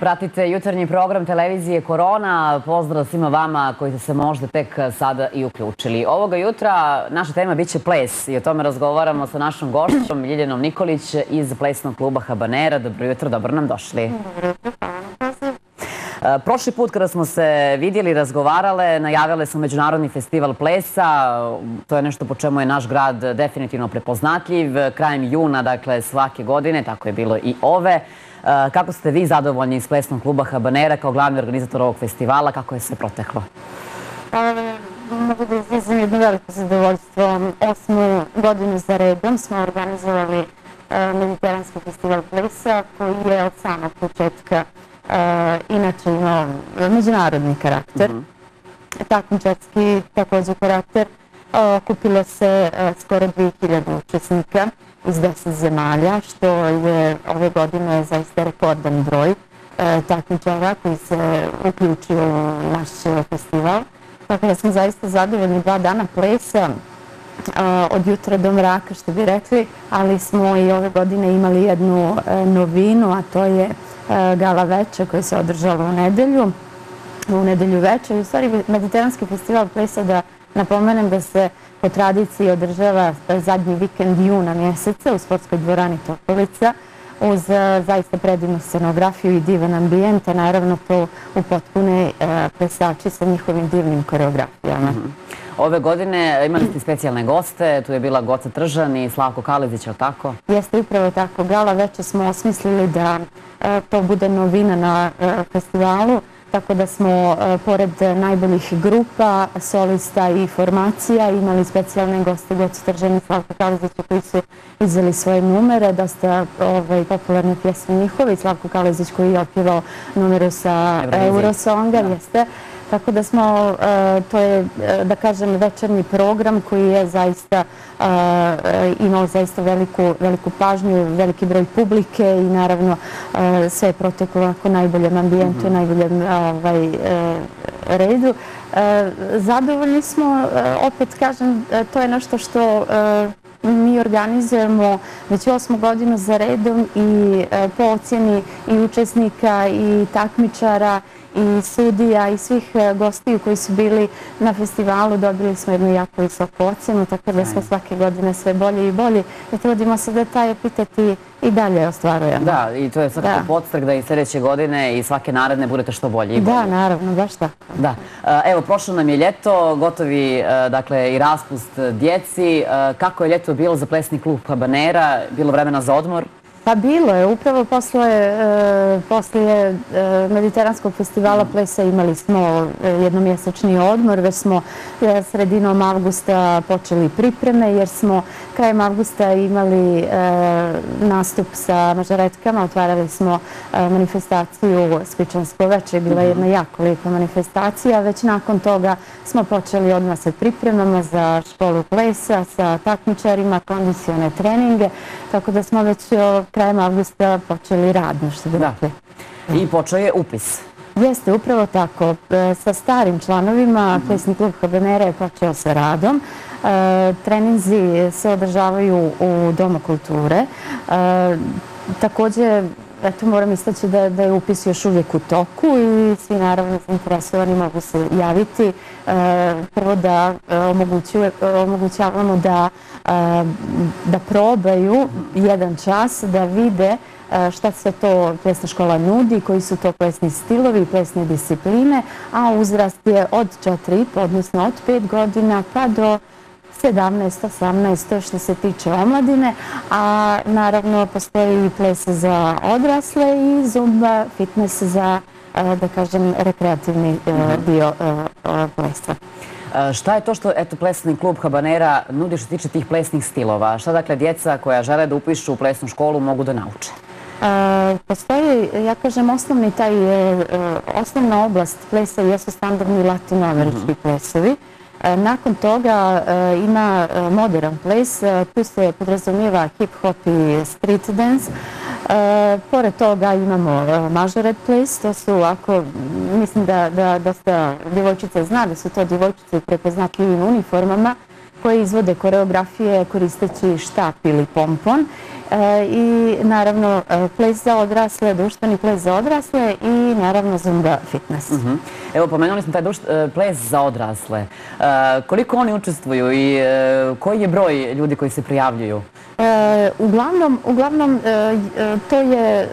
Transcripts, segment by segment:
Pratite jutarnji program televizije Korona. Pozdrav svima vama koji ste se možda tek sada i uključili. Ovoga jutra naša tema biće ples i o tome razgovaramo sa našom gošćom Ljiljenom Nikolić iz plesnog kluba Habanera. Dobro jutro, dobro nam došli. E, prošli put kada smo se vidjeli razgovarale, najavile smo Međunarodni festival plesa. To je nešto po čemu je naš grad definitivno prepoznatljiv. Krajem juna, dakle, svake godine, tako je bilo i ove. Eh, kako ste vi zadovoljni iz plesnog kluba Habanera kao glavni organizator ovog festivala? Kako je sve proteklo? Pa, mogu da izrazim jedno veliko zadovoljstvo. Osmu godinu za redom smo organizovali eh, Mediteranski festival plesa koji je od samog početka eh, inače imao međunarodni karakter. Mhm. Takmičarski također karakter. Kupilo se skoro 2000 učesnika iz deset zemalja, što je ove godine zaista rekordan broj e, takmičara koji se uključio u naš festival. Tako da smo zaista zadovoljni dva dana plesa e, od jutra do mraka, što bi rekli, ali smo i ove godine imali jednu e, novinu, a to je gala večer koja se održala u nedelju, u nedelju večer. U stvari, Mediteranski festival plesa, da napomenem da se po tradiciji održava zadnji vikend juna mjeseca u sportskoj dvorani Topolica uz e, zaista predivnu scenografiju i divan ambijent, a naravno to u potpune e, plesači sa njihovim divnim koreografijama. Mhm. Ove godine imali ste specijalne goste, tu je bila Goca Tržan i Slavko Kalezić, je li tako? Jeste upravo tako. Gala već smo osmislili da e, to bude novina na festivalu tako da smo e, pored najboljih grupa, solista i formacija imali specijalne goste Gocu Tržani Slavka Kalezića koji su izveli svoje numere, dosta ovaj, popularne pjesme njihove i Slavko Kalezić koji je opjevao numeru sa Eurosonga, jeste. Tako da smo, e, to je, e, da kažem, večerni program koji je zaista e, imao zaista veliku pažnju, veliki broj publike i naravno sve je proteklo ako najboljem ambijentu, mhm. najboljem ovaj, redu. Zadovoljni smo, opet kažem, to je nešto što mi organizujemo već osmu godinu za redom i po ocjeni i učesnika i takmičara i sudija i svih e, gostiju koji su bili na festivalu dobili smo jednu jako visoku ocjenu, tako da smo svake godine sve bolje i bolje i trudimo se da taj epitet i dalje ostvarujemo. Da, i to je svakako podstrk da i sljedeće godine i svake naredne budete što bolje i bolje. Da, naravno, baš tako. Da. E, evo, prošlo nam je ljeto, gotovi e, dakle, i raspust djeci. Kako je ljeto bilo za plesni klub Habanera? Bilo vremena za odmor? Pa bilo je. Upravo posle e, e, Mediteranskog festivala plesa imali smo e, jednomjesečni odmor. Već smo sredinom avgusta počeli pripreme jer smo krajem avgusta imali nastup sa mažaretkama. Otvarali smo manifestaciju Spičansko večer. Bila je jedna jako lijepa manifestacija. Već nakon toga smo počeli odmah sa pripremama za školu plesa, sa takmičarima, kondicione treninge. Tako da smo već krajem avgusta počeli radno, što bi rekli. I počeo je upis. Jeste, upravo tako. E, sa starim članovima, mhm. Plesni klub Habanera je počeo sa radom. E, treninzi se održavaju u Domu kulture. E, također, eto, moram istaći da je upis još uvijek u toku i svi naravno zainteresovani mogu se javiti. E, prvo da e, e, omogućavamo da da probaju jedan čas, da vide šta se to plesna škola nudi, koji su to plesni stilovi i plesne discipline, a uzrast je od 4,5, odnosno od 5 godina pa do 17, 18, što se tiče omladine, a naravno postoji i ples za odrasle i zumba fitness za, da kažem, rekreativni mhm. dio plesa. E, šta je to što eto, plesni klub Habanera nudi što tiče tih plesnih stilova? Šta dakle djeca koja žele da upišu u plesnu školu mogu da nauče? E, postoji, ja kažem, osnovni taj, e, osnovna oblast plesa jesu standardni latinoamerički mhm. plesovi. E, nakon toga e, ima e, modern ples, tu se podrazumijeva hip-hop i street dance. Pored toga imamo e, majoret place, to su ako, mislim da, da, da ste djevojčica zna da su to djevojčice u prepoznatljivim uniformama koje izvode koreografije koristeći štap ili pompon i naravno ples za odrasle, društveni ples za odrasle i naravno Zumba fitness. Mhm. Evo, pomenuli smo taj ples za odrasle. Koliko oni učestvuju i koji je broj ljudi koji se prijavljuju? Uglavnom, to je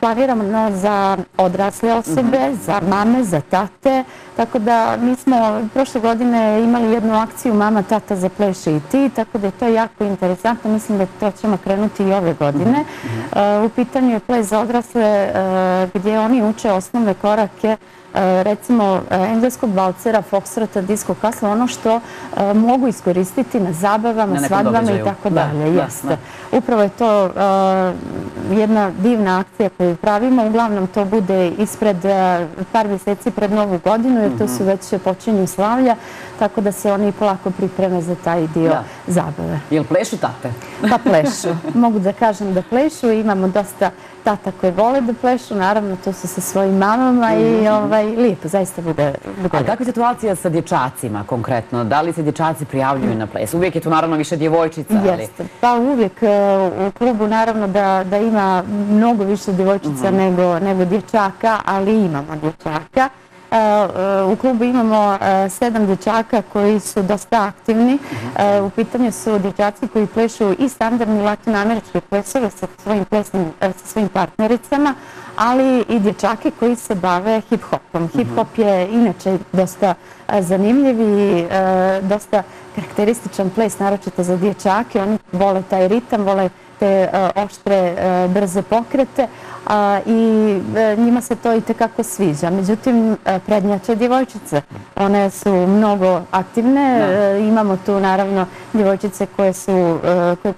planirano za odrasle osobe, mhm. za mame, za tate. Tako da mi smo prošle godine imali jednu akciju Mama, tata za pleše i ti, tako da je to jako interesantno. Mislim da to ćemo krenuti i ove godine. Mhm. U pitanju je ples za odrasle gdje oni uče osnovne korake E, recimo e, engleskog valcera, foxtrota, disko kasla, ono što e, mogu iskoristiti na zabavama, svadbama i tako dalje. Upravo je to jedna divna akcija koju pravimo. Uglavnom to bude ispred par mjeseci pred novu godinu, jer to su mhm. već počinju slavlja, tako da se oni polako pripreme za taj dio zabave. Jel plešu tate? Pa plešu. Mogu da kažem da plešu. Imamo dosta tata koji vole da plešu, naravno to su sa svojim mamama i mhm. ovaj, lijepo, zaista bude... A kakva je situacija sa dječacima konkretno? Da li se dječaci prijavljuju na ples? Uvijek je tu naravno više djevojčica, ali... Jeste, pa uvijek e, u klubu naravno da ima mnogo više djevojčica mhm. nego dječaka, ali imamo dječaka. U klubu imamo e, sedam dječaka koji su dosta aktivni. E, u pitanju su dječaci koji plešu i standardni latinoameričke plesove sa svojim e, partnericama, ali i dječake koji se bave hip-hopom. Mhm. Hip-hop je inače dosta zanimljiv i dosta karakterističan ples, naročito za dječake. Oni vole taj ritam, vole te oštre, brze pokrete, i e, njima se to i tekako sviđa. Međutim, e, prednjače djevojčice. One su mnogo aktivne. E, imamo tu naravno djevojčice koje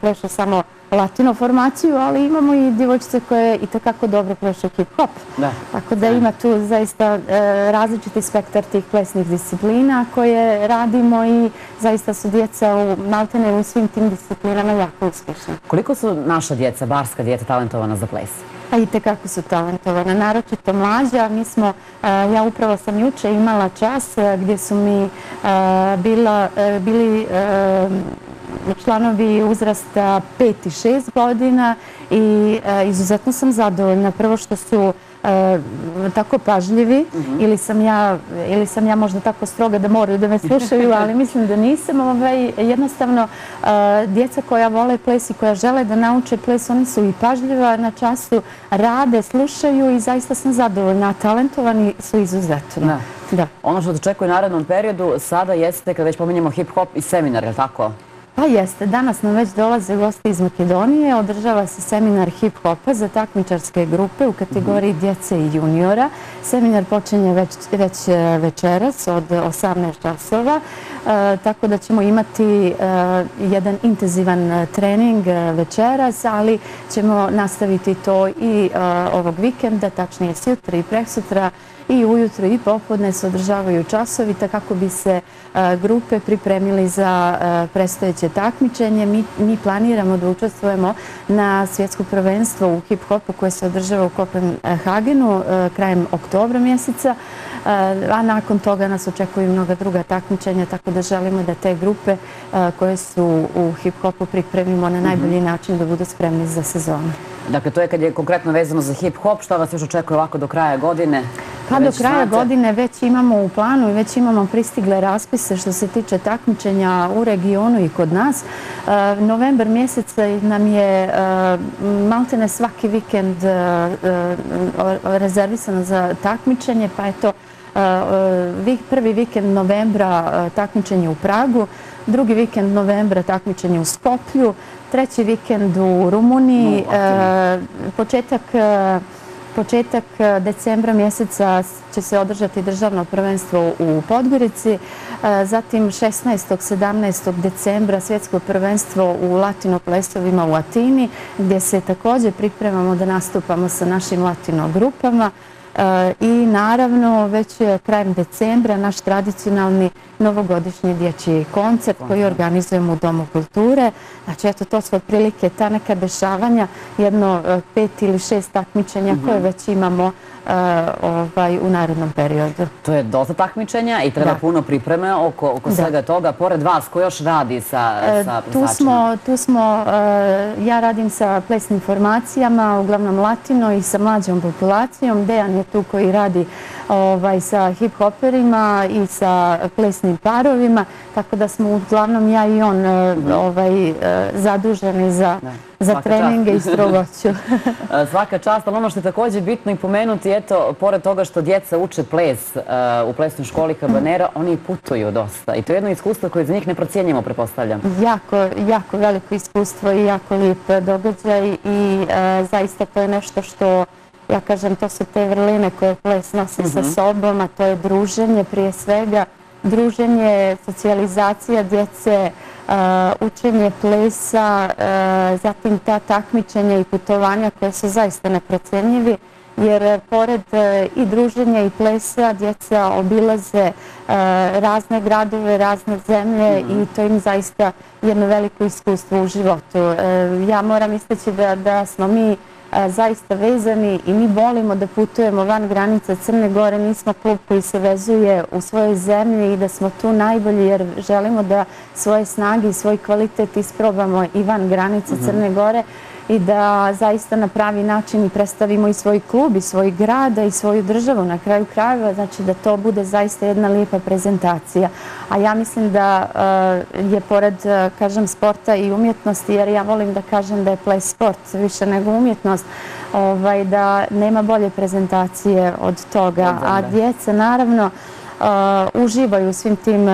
plešu samo latino formaciju, ali imamo i djevojčice koje i tekako dobro plešu hip-hop. Tako da ima tu zaista različiti spektar tih plesnih disciplina koje radimo i zaista su djeca u Maltene u svim tim disciplinama jako uspješne. Koliko su naša djeca, barska djeca, talentovana za ples? Pa i tekako su talentovane, naročito mlađa. Mi smo, ja upravo sam juče imala čas gdje su mi bila, bili članovi uzrasta 5 i 6 godina i izuzetno sam zadovoljna. Prvo što su tako pažljivi mhm. ili sam ja možda tako stroga da moraju da me slušaju, ali mislim da nisam. Ovaj, jednostavno, e, djeca koja vole ples i koja žele da nauče ples, oni su i pažljiva na času, rade, slušaju i zaista sam zadovoljna. Talentovani su izuzetno. Ono što očekuje u narednom periodu sada jeste, kada već pominjemo hip-hop i seminar, je li tako? Pa jeste, danas nam već dolaze gosti iz Makedonije, održava se seminar hip-hopa za takmičarske grupe u kategoriji djece i juniora. Seminar počinje već e, večeras od 18 časova, e, tako da ćemo imati e, jedan intenzivan e, trening e, večeras, ali ćemo nastaviti to i ovog vikenda, tačnije sutra i preksutra, i ujutro i popodne se održavaju časovi kako bi se e, grupe pripremili za e, predstojeće takmičenje. Mi planiramo da učestvujemo na svjetsko prvenstvo u hip-hopu koje se održava u Kopenhagenu e, krajem oktobra mjeseca, a nakon toga nas očekuju mnoga druga takmičenja, tako da želimo da te grupe koje su u hip-hopu pripremimo na najbolji mhm. način da budu spremni za sezonu. Dakle, to je kad je konkretno vezano za hip-hop, što vas još očekuje ovako do kraja godine? Pa do kraja godine već imamo u planu i već imamo pristigle raspise što se tiče takmičenja u regionu i kod nas. E, novembar mjesec nam je e, maltene svaki vikend e, rezervisan za takmičenje, pa je to prvi vikend novembra takmičenje u Pragu, drugi vikend novembra takmičenje u Skoplju, treći vikend u Rumuniji, početak Početak eh, decembra mjeseca će se održati državno prvenstvo u Podgorici, eh, zatim 16. 17. decembra svjetsko prvenstvo u latinoplesovima u Atini, gdje se također pripremamo da nastupamo sa našim latino grupama. I naravno, već krajem decembra naš tradicionalni novogodišnji dječji koncert koji organizujemo u Domu kulture. Znači, eto, to su otprilike ta neka dešavanja, jedno pet ili šest takmičenja koje mhm. već imamo ovaj, u narodnom periodu. To je dosta takmičenja i treba puno pripreme oko svega toga. Pored vas, ko još radi sa e, plesačima? Tu smo, e, ja radim sa plesnim formacijama, uglavnom latino i sa mlađom populacijom. Dejan je tu koji radi ovaj, sa hip-hoperima i sa plesnim parovima, tako da smo uglavnom ja i on e, mhm. ovaj, zaduženi za za treninge i strogoću. Svaka čast, ali ono što je također bitno i pomenuti, eto, pored toga što djeca uče ples uh, u plesnoj školi Kabanera, oni putuju dosta. I to je jedno iskustvo koje za njih ne procijenjamo, prepostavljam. Jako, jako veliko iskustvo i jako lijep događaj i uh, zaista to je nešto što Ja kažem, to su te vrline koje ples nosi sa mhm. sobom, a to je druženje prije svega. Druženje, socijalizacija djece, učenje plesa, zatim ta takmičenja i putovanja koje su zaista neprocenjivi, jer pored e, i druženja i plesa djeca obilaze e, razne gradove, razne zemlje mhm. i to im zaista jedno veliko iskustvo u životu. E, ja moram isteći da smo mi zaista vezani i mi volimo da putujemo van granica Crne Gore. Mi smo klub koji se vezuje u svojoj zemlji i da smo tu najbolji jer želimo da svoje snage i svoj kvalitet isprobamo i van granica mhm. Crne Gore i da zaista na pravi način i predstavimo i svoj klub i svoj grada i svoju državu na kraju krajeva, znači da to bude zaista jedna lijepa prezentacija. A ja mislim da eh, je pored, eh, kažem, sporta i umjetnosti, jer ja volim da kažem da je play sport više nego umjetnost, ovaj, da nema bolje prezentacije od toga. A djece, naravno, eh, uživaju u svim tim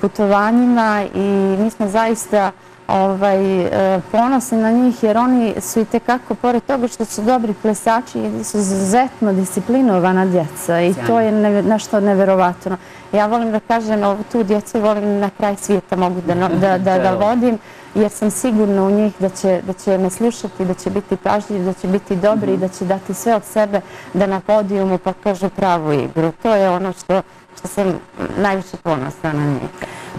putovanjima i mi smo zaista ovaj, e, ponosni na njih jer oni su i tekako, pored toga što su dobri plesači, su zetno disciplinovana djeca i to je nešto neverovatno. Ja volim da kažem, tu djecu volim na kraj svijeta mogu da ga vodim jer sam sigurna u njih da će me slušati, da će biti pažljivi, da će biti dobri i da će dati sve od sebe da na podijumu pokažu pravu igru. To je ono što sam najviše ponosna na njih.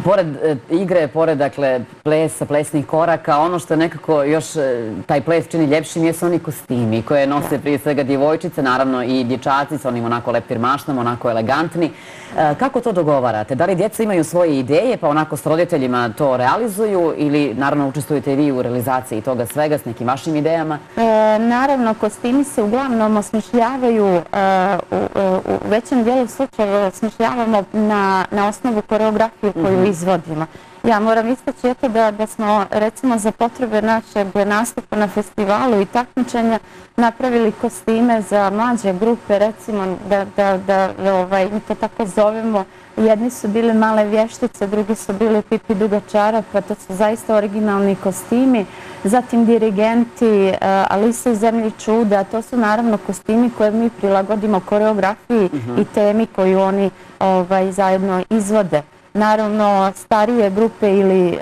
Pored e, igre, pored dakle, plesa, plesnih koraka, ono što nekako još e, taj ples čini ljepšim jesu oni kostimi koje nose prije svega djevojčice, naravno i dječaci sa onim onako leptir mašnom, onako elegantni. E, kako to dogovarate? Da li djeca imaju svoje ideje pa onako s roditeljima to realizuju ili naravno učestvujete vi u realizaciji toga svega s nekim vašim idejama? Naravno, kostimi se uglavnom osmišljavaju u većem dijelu slučaja osmišljavamo na osnovu koreografiju koju izvodimo. Ja moram istaći eto da smo recimo za potrebe našeg nastupa na festivalu i takmičenja napravili kostime za mlađe grupe, recimo da ovaj, mi to tako zovemo. Jedni su bili male vještice, drugi su bili pipi dugačara, pa to su zaista originalni kostimi. Zatim dirigenti, eh, Alisa u zemlji čuda, to su naravno kostimi koje mi prilagodimo koreografiji mhm. i temi koju oni ovaj, zajedno izvode. Naravno, starije grupe ili e,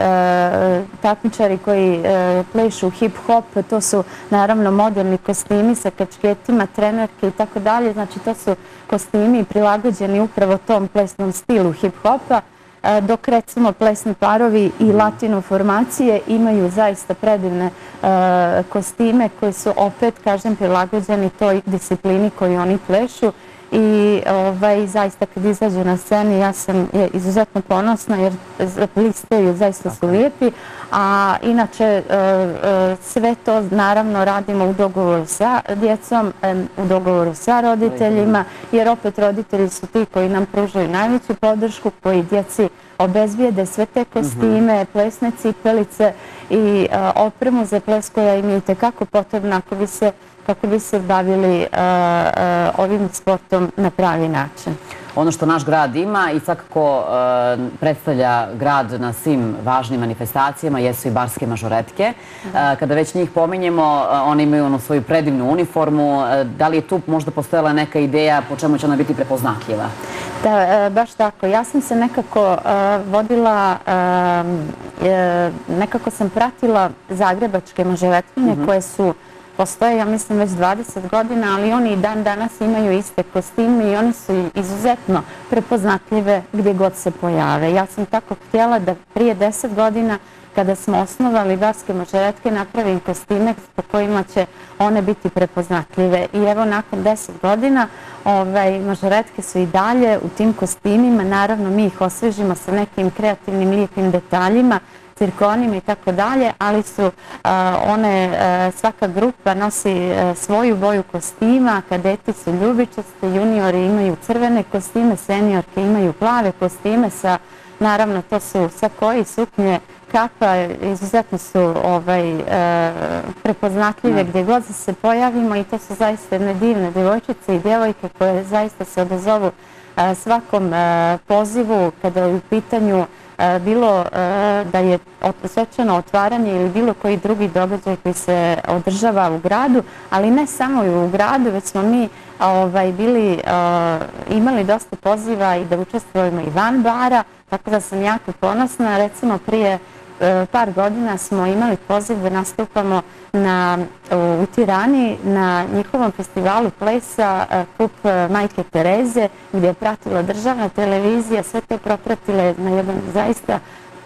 takmičari koji e, plešu hip-hop, to su naravno moderni kostimi sa kačketima, trenerke i tako dalje. Znači, to su kostimi prilagođeni upravo tom plesnom stilu hip-hopa. E, dok recimo plesni parovi i latino formacije imaju zaista predivne kostime koji su opet, kažem, prilagođeni toj disciplini koju oni plešu i ovaj, zaista kad izađu na sceni ja sam izuzetno ponosna jer listaju zaista su lijepi, a inače e, e, sve to naravno radimo u dogovoru sa djecom, u dogovoru sa roditeljima, jer opet roditelji su ti koji nam pružaju najveću podršku, koji djeci obezbijede sve te kostime, plesne cipelice i e, opremu za ples koja im je tekako potrebna ako bi se kako bi se bavili e, e, ovim sportom na pravi način. Ono što naš grad ima i svakako e, predstavlja grad na svim važnim manifestacijama jesu i barske mažoretke. Kada već njih pominjemo, oni imaju ono svoju predivnu uniformu. Da li je tu možda postojala neka ideja po čemu će ona biti prepoznatljiva? Da, baš tako. Ja sam se nekako vodila, nekako sam pratila zagrebačke mažoretkinje mhm. koje su postoje, ja mislim, već 20 godina, ali oni i dan danas imaju iste kostime i oni su izuzetno prepoznatljive gdje god se pojave. Ja sam tako htjela da prije 10 godina kada smo osnovali Garske mažoretke napravim kostime po kojima će one biti prepoznatljive. I evo nakon 10 godina ovaj, mažoretke su i dalje u tim kostimima. Naravno mi ih osvežimo sa nekim kreativnim lijepim detaljima cirkonima i tako dalje, ali su one, svaka grupa nosi svoju boju kostima, kadeti su ljubičaste, juniori imaju crvene kostime, seniorke imaju plave kostime sa, naravno to su sakoji, suknje, kapa, izuzetno su ovaj, prepoznatljive gdje god se pojavimo i to su zaista jedne divne djevojčice i djevojke koje zaista se odazovu svakom pozivu kada je u pitanju E, bilo e, da je svečano otvaranje ili bilo koji drugi događaj koji se održava u gradu, ali ne samo u gradu, već smo mi ovaj, bili, e, imali dosta poziva i da učestvujemo i van bara, tako da sam jako ponosna. Recimo prije E, par godina smo imali poziv da nastupamo na, e, u Tirani na njihovom festivalu plesa e, Kup Majke Tereze gdje je pratila državna televizija, sve to propratile na jedan zaista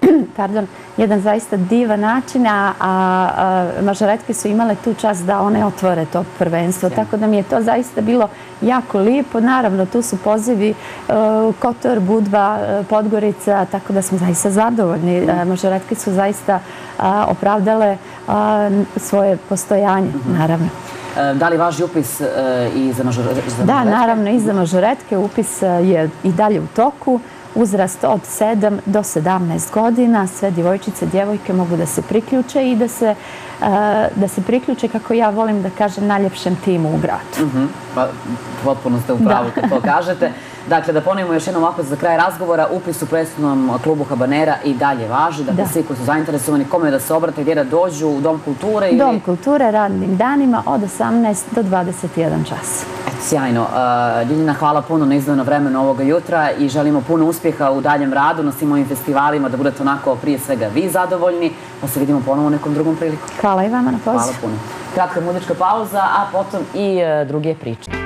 pardon, jedan zaista divan način, a, a, mažoretke su imale tu čas da one otvore to prvenstvo. Tako da mi je to zaista bilo jako lijepo. Naravno, tu su pozivi uh, Kotor, Budva, uh, Podgorica, tako da smo zaista zadovoljni. Uh, mažoretke su zaista uh, opravdale uh, svoje postojanje, mm-hmm. naravno. Da li važi upis i za mažoretke? Da, naravno, i za mažoretke upis je i dalje u toku uzrast od 7 do 17 godina. Sve djevojčice, djevojke mogu da se priključe i da se, da se priključe, kako ja volim da kažem, najljepšem timu u gradu. Uh mhm. -huh. Pa, potpuno ste u pravu kad to kažete. Dakle, da ponijemo još jednom ovako za kraj razgovora, upis u predstavnom klubu Habanera i dalje važi. Dakle, da. svi koji su zainteresovani, kome da se obrate, gdje da dođu u Dom kulture? Ili... Dom kulture radnim danima od 18 do 21 čas. Sjajno. Uh, Ljiljina, hvala puno na izdavno vremenu ovoga jutra i želimo puno uspjeha u daljem radu na svim ovim festivalima, da budete onako prije svega vi zadovoljni, pa se vidimo ponovo nekom drugom priliku. Hvala i vama na pozivu. Hvala puno. Kratka muzička pauza, a potom i uh, druge priče.